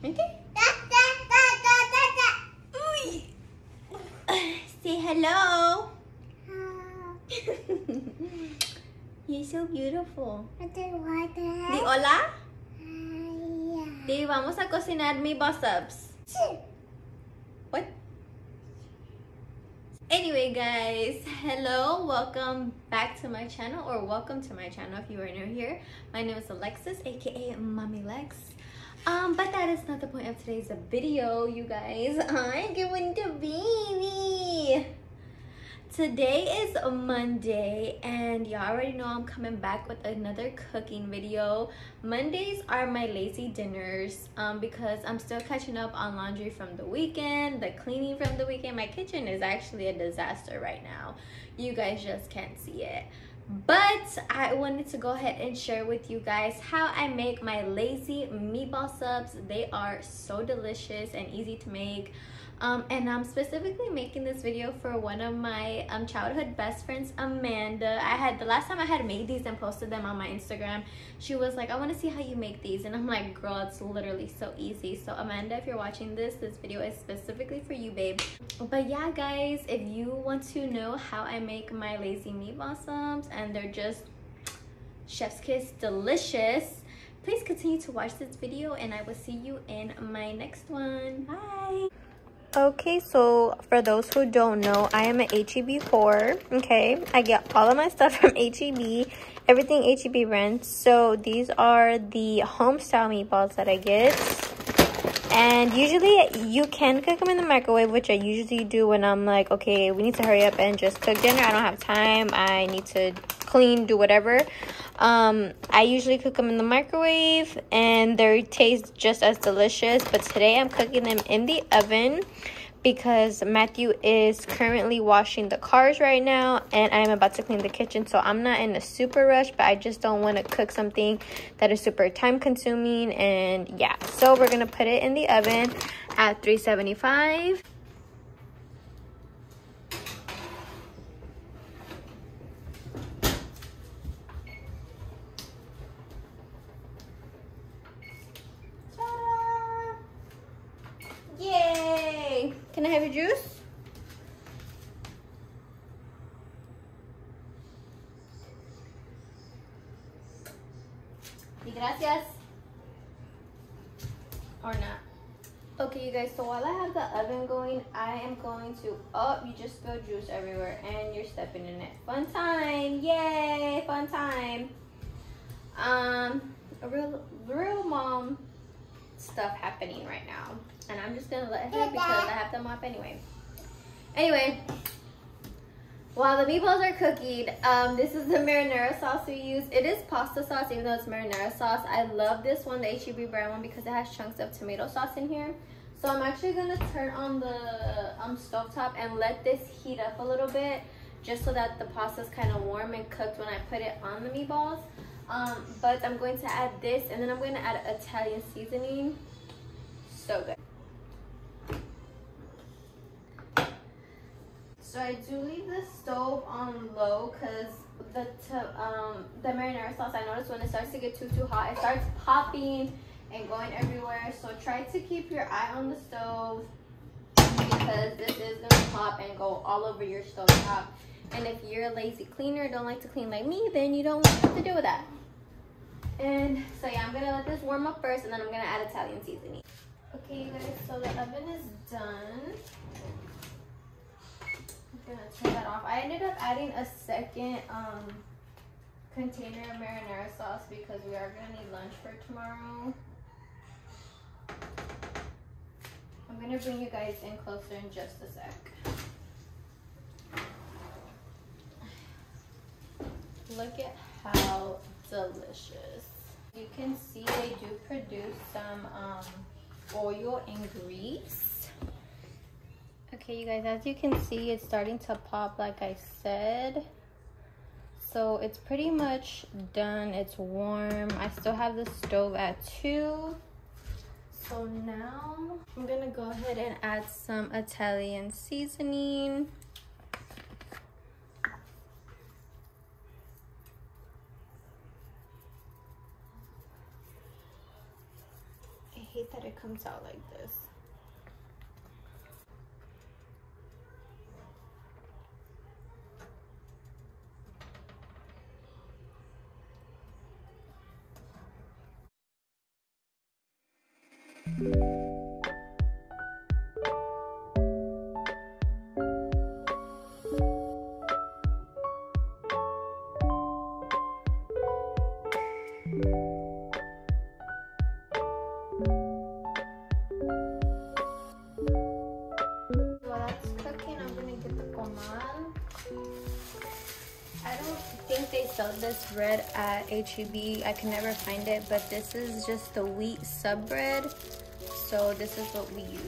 Okay? Say hello. You're so beautiful. Di hola? Di vamos a cocinar meatball subs. What? Anyway, guys, hello, welcome back to my channel, or welcome to my channel if you are new here. My name is Alexis, aka Mami Lexx. Um, but that is not the point of today's video, you guys. I'm going to baby. Today is Monday, and y'all already know I'm coming back with another cooking video. Mondays are my lazy dinners um, because I'm still catching up on laundry from the weekend, the cleaning from the weekend. My kitchen is actually a disaster right now. You guys just can't see it. But I wanted to go ahead and share with you guys how I make my lazy meatball subs. They are so delicious and easy to make. Um, and I'm specifically making this video for one of my um, childhood best friends, Amanda. I had the last time I had made these and posted them on my Instagram, she was like, I want to see how you make these. And I'm like, girl, it's literally so easy. So Amanda, if you're watching this, this video is specifically for you, babe. But yeah, guys, if you want to know how I make my lazy meatball subs and they're just chef's kiss delicious, please continue to watch this video and I will see you in my next one. Bye. Okay, so for those who don't know, I am an HEB whore, okay? I get all of my stuff from HEB, everything HEB rents. So these are the home style meatballs that I get. And usually you can cook them in the microwave, which I usually do when I'm like, okay, we need to hurry up and just cook dinner. I don't have time. I need to clean, do whatever. Um, I usually cook them in the microwave and they taste just as delicious. But today I'm cooking them in the oven because Matthew is currently washing the cars right now and I'm about to clean the kitchen so I'm not in a super rush but I just don't want to cook something that is super time consuming and yeah. So we're gonna put it in the oven at 375 Can I have your juice? Gracias. Or not. Okay, you guys, so while I have the oven going, I am going to, oh, you just spilled juice everywhere and you're stepping in it. Fun time, yay, fun time. Um, a real, real mom stuff happening right now. And I'm just gonna let her because I have to mop anyway. Anyway, while the meatballs are cooking, um, this is the marinara sauce we use. It is pasta sauce, even though it's marinara sauce. I love this one, the HEB brand one, because it has chunks of tomato sauce in here. So I'm actually gonna turn on the um, stove top and let this heat up a little bit, just so that the pasta is kind of warm and cooked when I put it on the meatballs. Um, but I'm going to add this, and then I'm going to add Italian seasoning. So good. So I do leave the stove on low because the um the marinara sauce I noticed when it starts to get too too hot it starts popping and going everywhere. So try to keep your eye on the stove because this is gonna pop and go all over your stove top. And if you're a lazy cleaner, don't like to clean like me, then you don't have to do with that. And so yeah, I'm gonna let this warm up first and then I'm gonna add Italian seasoning. Okay, guys, so the oven is done gonna turn that off. I ended up adding a second um, container of marinara sauce because we are gonna need lunch for tomorrow. I'm gonna bring you guys in closer in just a sec. Look at how delicious. You can see they do produce some um, oil and grease okay you guys as you can see it's starting to pop like i said. So it's pretty much done. It's warm. I still have the stove at two. So now i'm gonna go ahead and add some italian seasoning. I hate that it comes out like this. This bread at HEB. I can never find it, but this is just the wheat sub bread. So this is what we use.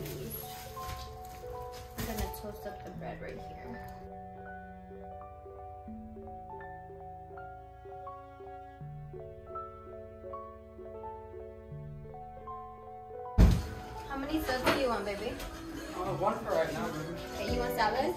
I'm gonna toast up the bread right here. How many subs do you want, baby? Uh, one for right now, baby. Okay, you want salad?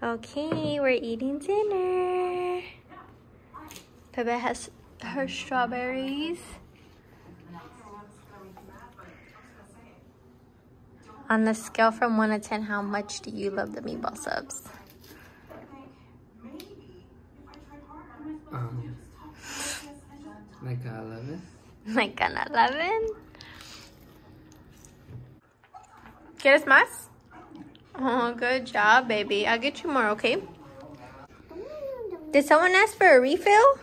Okay, we're eating dinner. Pepe has her strawberries. On the scale from 1 to 10, how much do you love the meatball subs? Um, like a 11? Like an 11? ¿Quieres más? Oh, good job, baby. I'll get you more, okay? Did someone ask for a refill?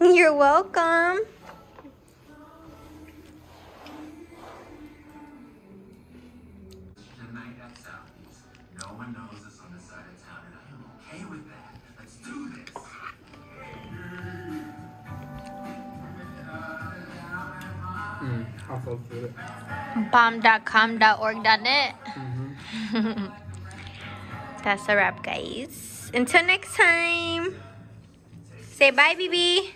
You're welcome. The night at Southeast. No one knows us on this side of I am okay with that. Let's do this. Mm, I'll fuck with it. bomb.com.org.net. Mm-hmm. That's a wrap, guys. Until next time. Say bye, BB.